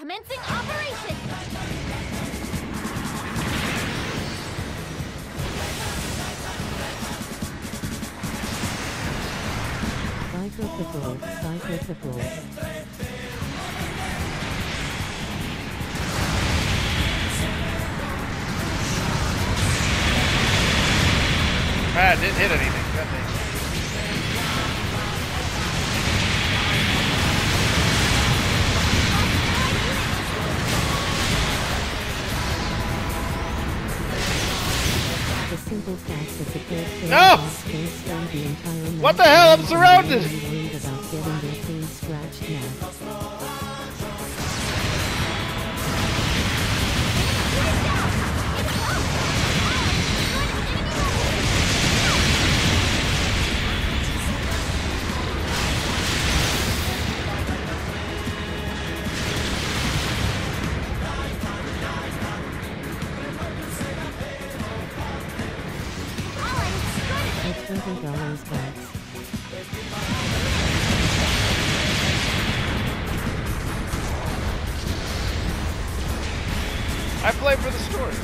Commencing operation! Viper Patrol, Viper Patrol. Ah, it didn't hit anything. What the hell? I'm surrounded! Dollars. I play for the story.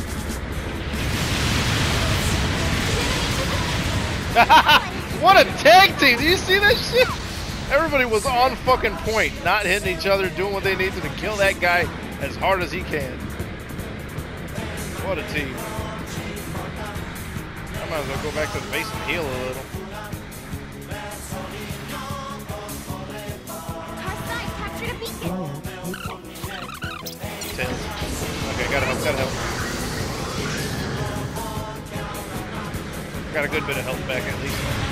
what a tag team! Do you see that shit? Everybody was on fucking point, not hitting each other, doing what they needed to kill that guy as hard as he can. What a team. I might as well go back to the base and heal a little. Gotta help, gotta help. Got a good bit of health back at least.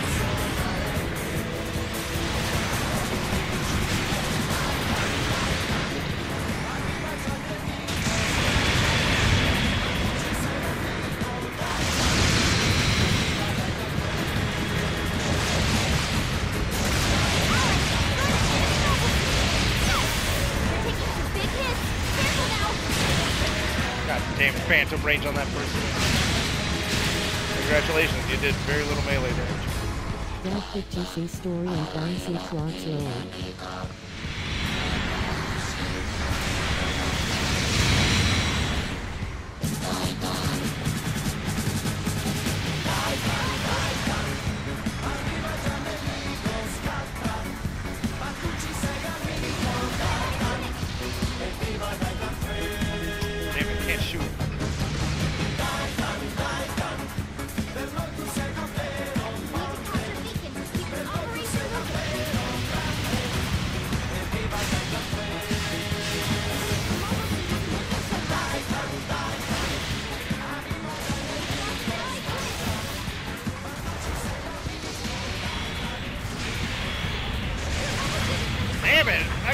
God damn phantom range on that person. Congratulations, you did very little melee damage. Dead Fit GC Story and Fancy Schwartz Roll.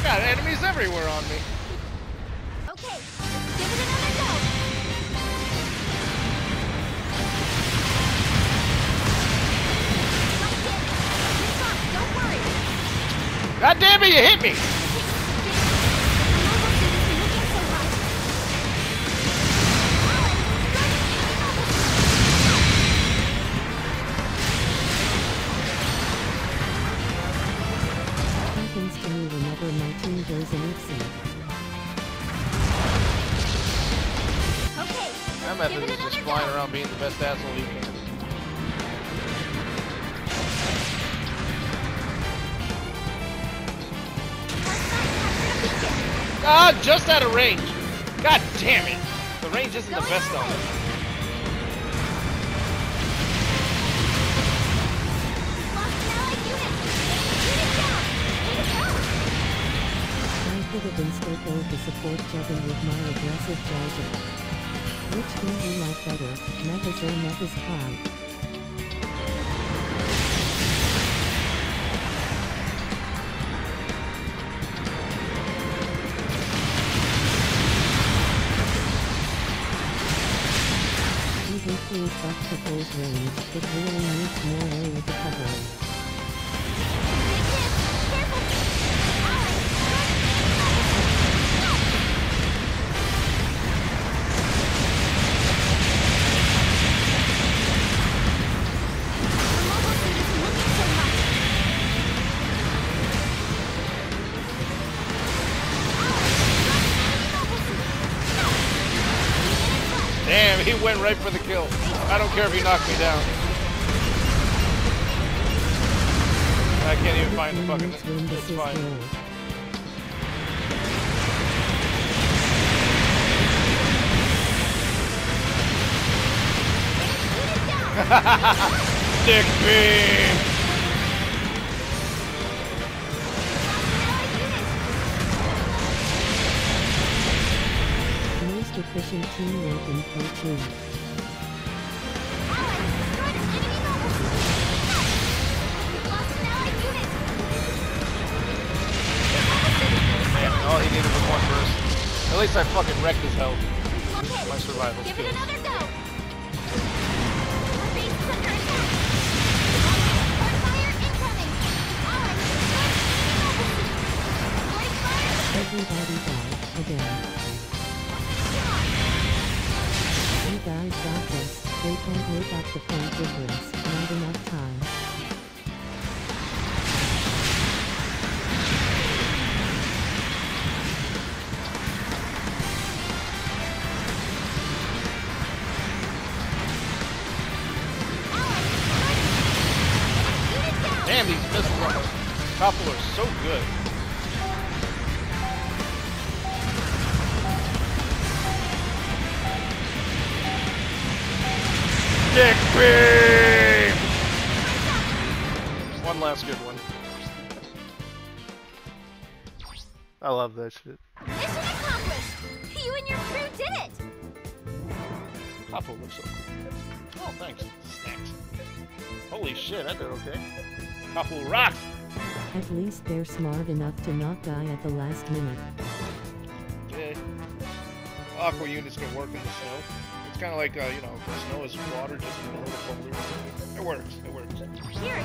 I got enemies everywhere on me. Okay, let's give it another go! Right there! You're fine, don't worry! God damn it, you hit me! Method is just flying around being the best asshole you can. Ah, just out of range. God damn it. The range isn't the best on it. I could have been stapled to support Jevin with my aggressive charger. Which do you like better, Metas or Metas Cloud? Even please buff Patrol's range, it really needs more area to cover. Big Damn, he went right for the kill. I don't care if you knock me down. I can't even find the fucking. It's fine. Dick beam. Efficient teamwork in Pro 2. Man, all he needed was one burst. At least I fucking wrecked his health. My survival Give it skills. Unit down. Damn, these missile runners. Kapool are so good. Dick beam! One last good one. I love that shit. Mission accomplished. You and your crew did it. Kapool looks so cool. Oh, thanks. Snacks. Holy shit, I did okay. Kapool rocks. At least they're smart enough to not die at the last minute. Yeah. Aqua units can work in the snow. It's kind of like, uh, you know, snow is water just in the middle of It works. It works. Here,